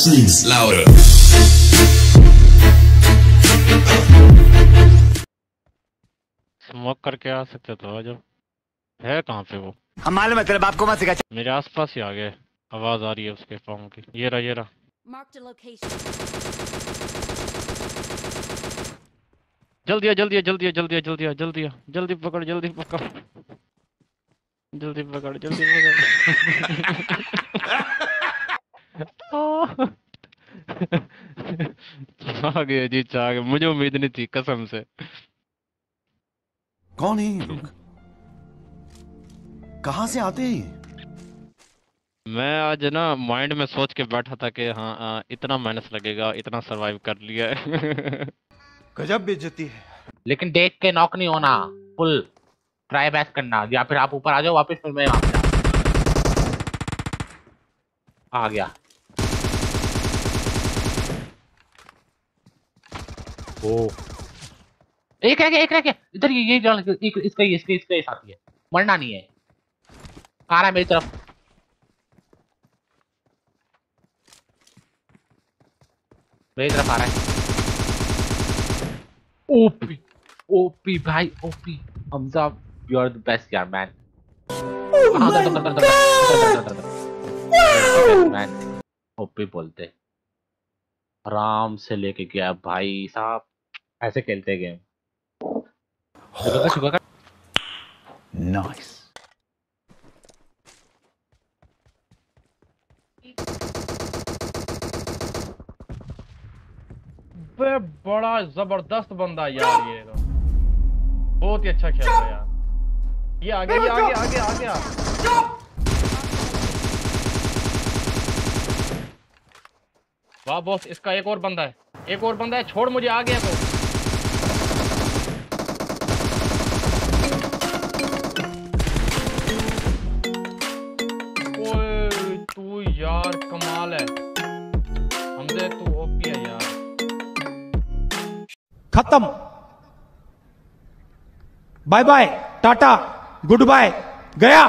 streams louder. Smoke करके आ सकते तो आ जाओ है कहाँ पे वो? हम मालूम है तेरे बाप को मत सिखा। मेरे आसपास ही आ गए। आवाज़ आ रही है उसके पाँव की। ये रहा ये रहा। जल्दी आ जल्दी आ जल्दी आ जल्दी आ जल्दी आ जल्दी आ जल्दी पकड़ जल्दी पकड़। जल्दी पकड़ जल्दी पकड़। आ गए जी आ गए मुझे उम्मीद नहीं थी कसम से। कौन है ये लोग? कहाँ से आते हैं ये? मैं आज ना माइंड में सोच के बैठा था कि हाँ आ, इतना माइनस लगेगा इतना सरवाइव कर लिया है। गजब बेइज्जती है। लेकिन देख के नॉक नहीं होना फुल ट्राई बैक करना या फिर आप ऊपर आ जाओ वापस फिर मैं वहाँ आ गया। ओ एक रह गया एक रह गया इधर ये ये जान एक इसका ही इसका इसका ही साथी है मरना नहीं है आ रहा है मेरी तरफ़ मेरी तरफ़ आ रहा है ओपी ओपी भाई OP Hamza you are the best यार मैन मैन ओपी बोलते आराम से लेके गया भाई साहब ऐसे खेलते गेम नाइस बे बड़ा ज़बरदस्त बंदा यार ये तो। बहुत ही अच्छा खेल रहा है यार। ये आगे ये आगे आगे आगे आ। वाह बॉस इसका एक और बंदा है। एक और बंदा है छोड़ मुझे आ गया तो यार कमाल है हमसे तू ओपी है यार खत्म bye bye tata good bye गया